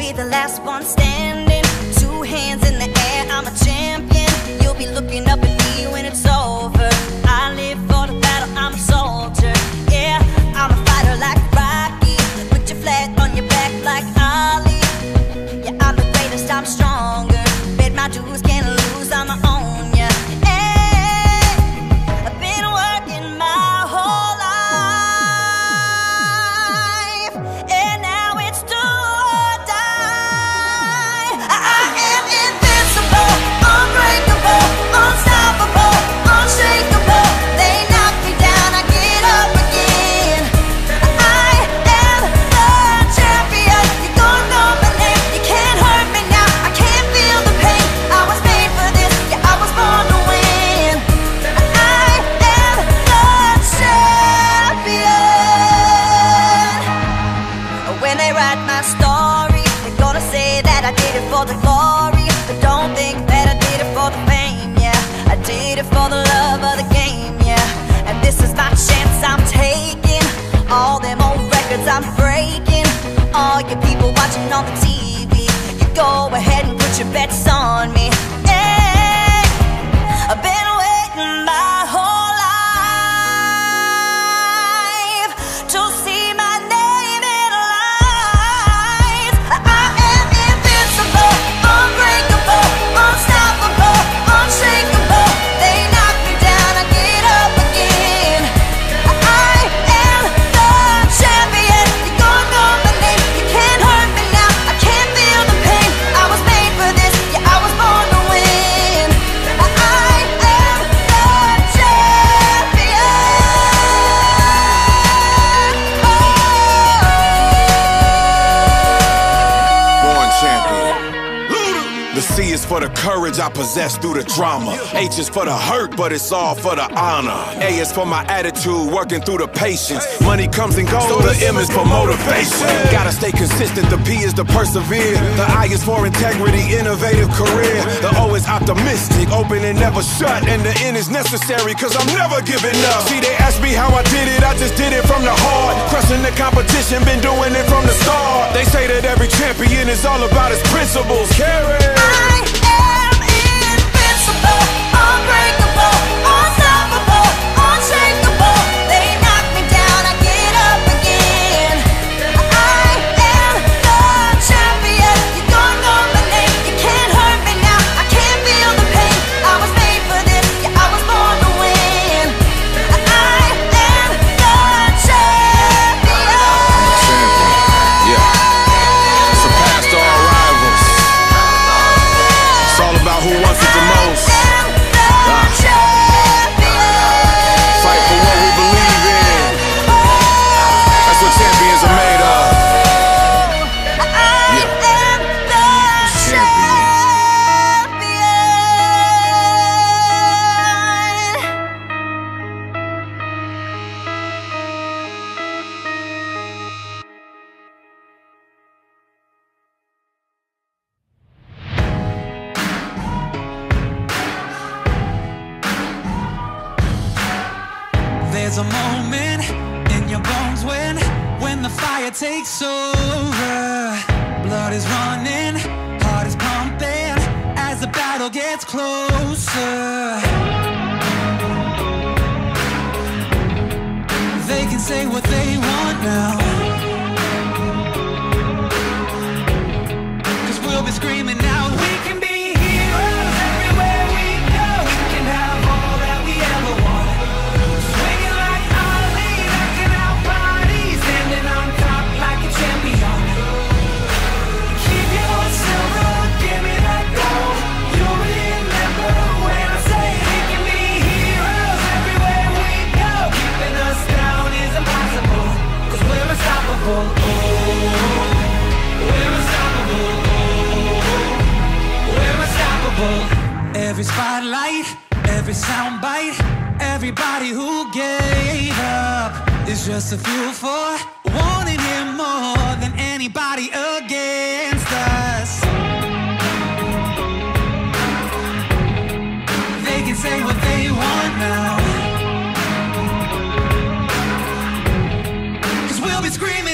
be the last one standing. Two hands in the air, I'm a champion. You'll be looking up for the love of the game, yeah. And this is my chance I'm taking. All them old records I'm breaking. All you people watching on the TV, you go ahead and put your bets on me. Is for the courage I possess through the drama. H is for the hurt, but it's all for the honor. A is for my attitude, working through the patience. Money comes and goes, the M is for motivation. Gotta stay consistent, the P is to persevere. The I is for integrity, innovative career. The O is optimistic, open and never shut. And the N is necessary, cause I'm never giving up. See, they ask me how I did it, I just did it from the heart. Crushing the competition, been doing it from the start. They say that every champion is all about his principles. Carrie. I invincible, the fire takes over. Blood is running, heart is pumping as the battle gets closer. They can say what they want now. Every spotlight, every soundbite, everybody who gave up is just a fuel for wanting him more than anybody against us. They can say what they want now. Cause we'll be screaming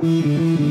Mm-hmm.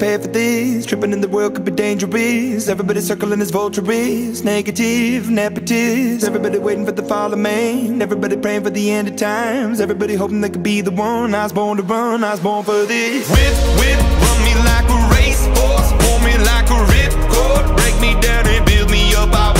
pay for these Tripping in the world could be dangerous. Everybody circling as vultures. Negative, nepotist. Everybody waiting for the fall of man. Everybody praying for the end of times. Everybody hoping they could be the one. I was born to run, I was born for this. Whip, whip, run me like a racehorse Pull me like a ripcord. Break me down and build me up, I